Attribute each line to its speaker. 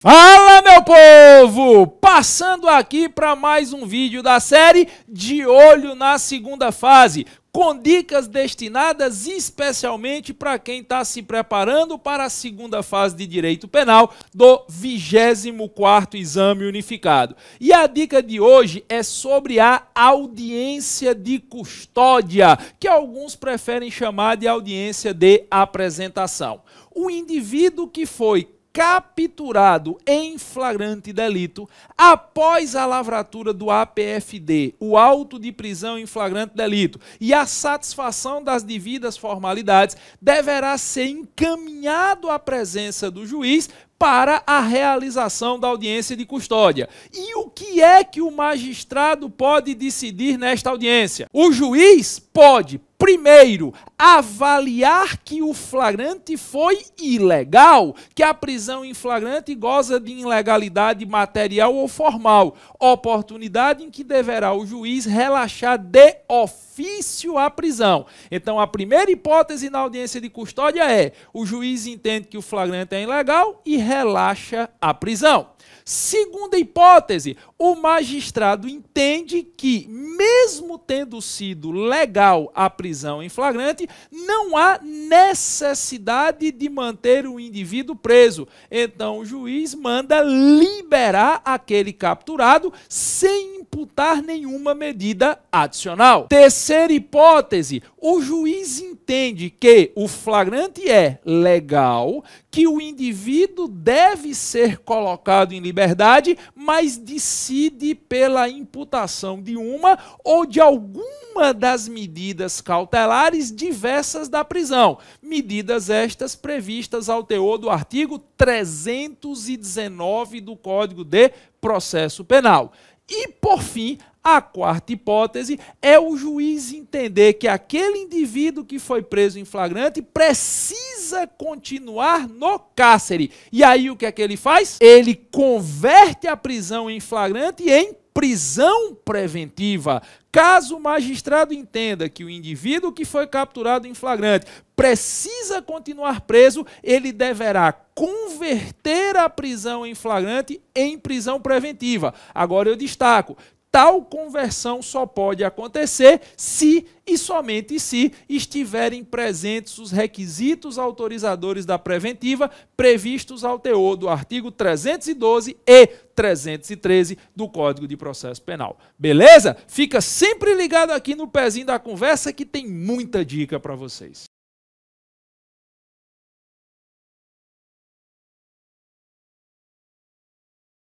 Speaker 1: Fala meu povo! Passando aqui para mais um vídeo da série De Olho na Segunda Fase, com dicas destinadas especialmente para quem está se preparando para a segunda fase de Direito Penal do 24º Exame Unificado. E a dica de hoje é sobre a audiência de custódia, que alguns preferem chamar de audiência de apresentação. O indivíduo que foi capturado em flagrante delito após a lavratura do APFD, o auto de prisão em flagrante delito, e a satisfação das devidas formalidades, deverá ser encaminhado à presença do juiz para a realização da audiência de custódia. E o que é que o magistrado pode decidir nesta audiência? O juiz pode Primeiro, avaliar que o flagrante foi ilegal, que a prisão em flagrante goza de ilegalidade material ou formal, oportunidade em que deverá o juiz relaxar de ofício a prisão. Então, a primeira hipótese na audiência de custódia é: o juiz entende que o flagrante é ilegal e relaxa a prisão. Segunda hipótese, o magistrado entende que, mesmo tendo sido legal a prisão em flagrante, não há necessidade de manter o indivíduo preso. Então, o juiz manda liberar aquele capturado sem imputar nenhuma medida adicional. Terceira hipótese, o juiz entende que o flagrante é legal, que o indivíduo deve ser colocado em liberdade, mas decide pela imputação de uma ou de alguma das medidas cautelares diversas da prisão. Medidas estas previstas ao teor do artigo 319 do Código de Processo Penal. E, por fim, a quarta hipótese é o juiz entender que aquele indivíduo que foi preso em flagrante precisa continuar no cárcere. E aí o que é que ele faz? Ele converte a prisão em flagrante em prisão preventiva. Caso o magistrado entenda que o indivíduo que foi capturado em flagrante precisa continuar preso, ele deverá converter a prisão em flagrante em prisão preventiva. Agora eu destaco Tal conversão só pode acontecer se e somente se estiverem presentes os requisitos autorizadores da preventiva previstos ao teor do artigo 312 e 313 do Código de Processo Penal. Beleza? Fica sempre ligado aqui no pezinho da conversa que tem muita dica para vocês.